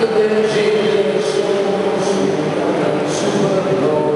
Eu tenho Deus, Jesus, Jesus, Jesus, Jesus,